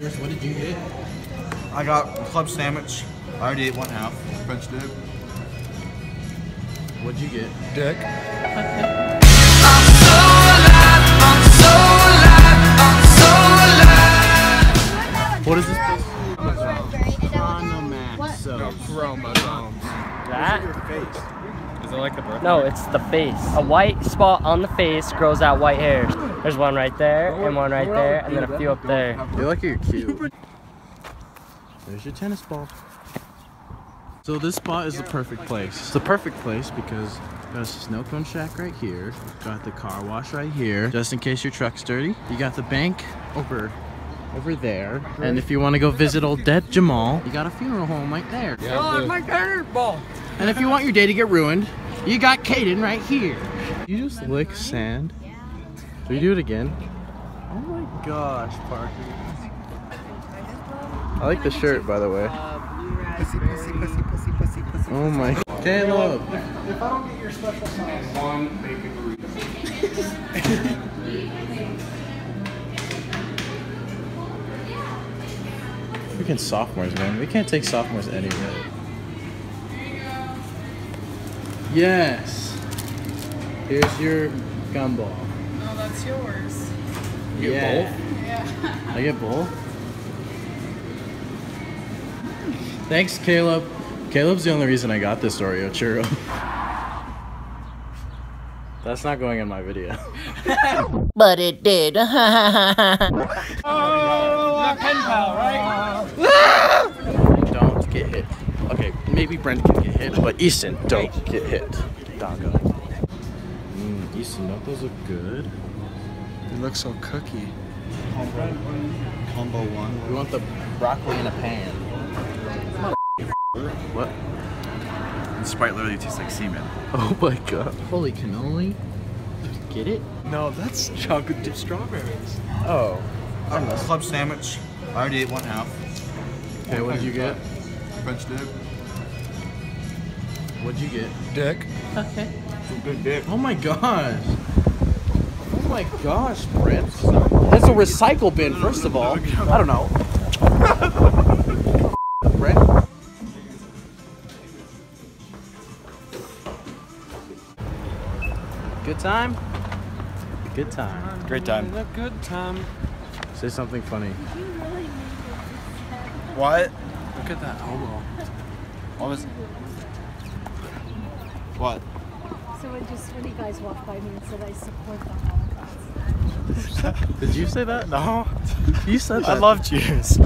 What did you get? I got club sandwich. I already ate one half. French dip. What'd you get? Dick. What is this place? No, chromosomes. That? Is it like the birth? No, it's the face. A white spot on the face grows out white hairs. There's one right there, and one right there, and then a few up there. You're like you're cute. There's your tennis ball. So this spot is the perfect place. It's the perfect place because got a snow cone shack right here. Got the car wash right here, just in case your truck's dirty. You got the bank over over there. And if you want to go visit old dead Jamal, you got a funeral home right there. Oh, my tennis ball. And if you want your day to get ruined, you got Caden right here. You just lick sand. Do you do it again? Oh my gosh, Parker. I like the shirt, by the way. Pussy, pussy, pussy, pussy, pussy, pussy. Oh my. Caleb. If I don't get your special sauce, one bacon burrito. Freaking sophomores, man. We can't take sophomores anywhere. Yes. Here's your gumball. That's yours. You get yeah. Yeah. I get both. Thanks, Caleb. Caleb's the only reason I got this Oreo churro. That's not going in my video. But it did. Oh, pen pal, right? don't get hit. Okay, maybe Brent can get hit, but Easton, don't get hit. Doggo. Mmm, Easton, don't those look good? You look so cookie. Combo one. We want the broccoli in a pan. What? Sprite literally tastes like semen. Oh my god. Holy cannoli. Get it? No, that's chocolate dipped strawberries. Oh. I got club sandwich. I already ate one half. Okay, what did you get? French dip. What'd you get? Dick. Okay. Some good dip. Oh my gosh. Oh my gosh, Brent. That's a recycle bin, first of all. I don't know. Brent? Good time? Good time. Great time. A good time. Say something funny. What? Look at that homo. What was? What? So when just when you guys walked by me and said I support the Holocaust. Did you say that? No. You said that. I love Jews.